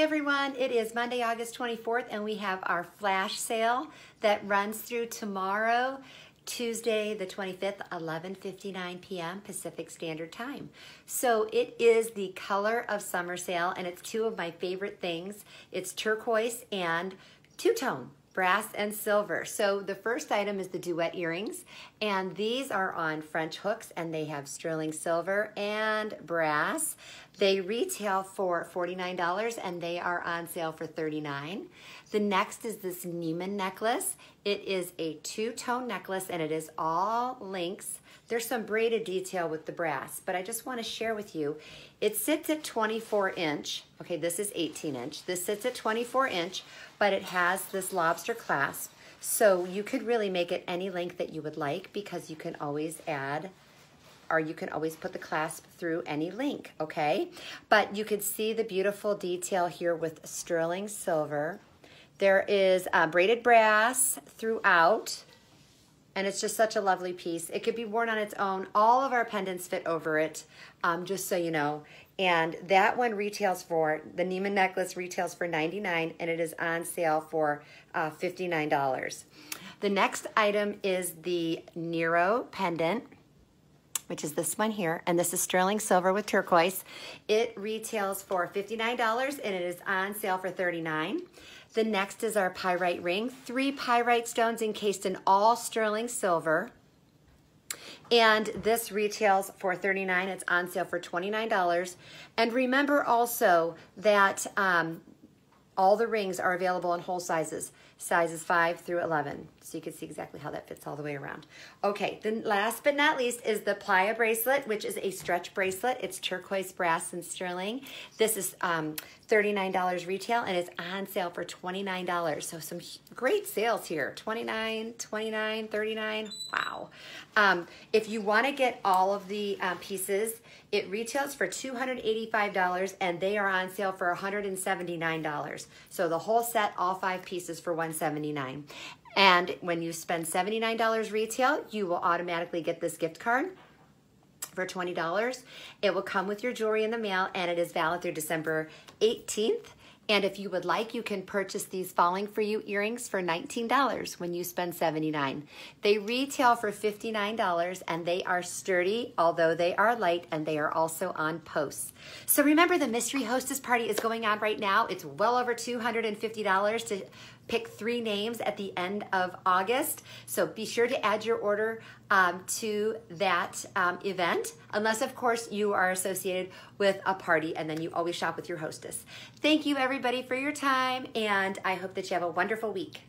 everyone. It is Monday, August 24th, and we have our flash sale that runs through tomorrow, Tuesday, the 25th, 11:59 p.m. Pacific Standard Time. So it is the color of summer sale, and it's two of my favorite things. It's turquoise and two-tone brass and silver. So the first item is the duet earrings, and these are on French hooks, and they have sterling silver and brass. They retail for $49, and they are on sale for 39. The next is this Neiman necklace. It is a two-tone necklace, and it is all links. There's some braided detail with the brass, but I just want to share with you. It sits at 24 inch. Okay, this is 18 inch. This sits at 24 inch, but it has this lobster clasp. So you could really make it any length that you would like because you can always add or you can always put the clasp through any link, okay? But you can see the beautiful detail here with sterling silver. There is uh, braided brass throughout and it's just such a lovely piece. It could be worn on its own. All of our pendants fit over it, um, just so you know. And that one retails for, the Neiman necklace retails for 99 and it is on sale for uh, $59. The next item is the Nero pendant which is this one here, and this is sterling silver with turquoise. It retails for $59 and it is on sale for 39. The next is our pyrite ring. Three pyrite stones encased in all sterling silver. And this retails for 39. It's on sale for $29. And remember also that um, all the rings are available in whole sizes, sizes 5 through 11. So you can see exactly how that fits all the way around. Okay, then last but not least is the playa bracelet, which is a stretch bracelet. It's turquoise, brass, and sterling. This is um, $39 retail and it's on sale for $29. So some great sales here. 29, 29, 39. Wow. Um, if you want to get all of the uh, pieces, it retails for $285 and they are on sale for $179. So the whole set, all five pieces for $179. And when you spend $79 retail, you will automatically get this gift card for $20. It will come with your jewelry in the mail and it is valid through December 18th. And if you would like, you can purchase these Falling For You earrings for $19 when you spend 79. They retail for $59 and they are sturdy, although they are light, and they are also on posts. So remember, the Mystery Hostess Party is going on right now. It's well over $250 to pick three names at the end of August. So be sure to add your order um, to that um, event, unless, of course, you are associated with a party and then you always shop with your hostess. Thank you, everybody, for your time, and I hope that you have a wonderful week.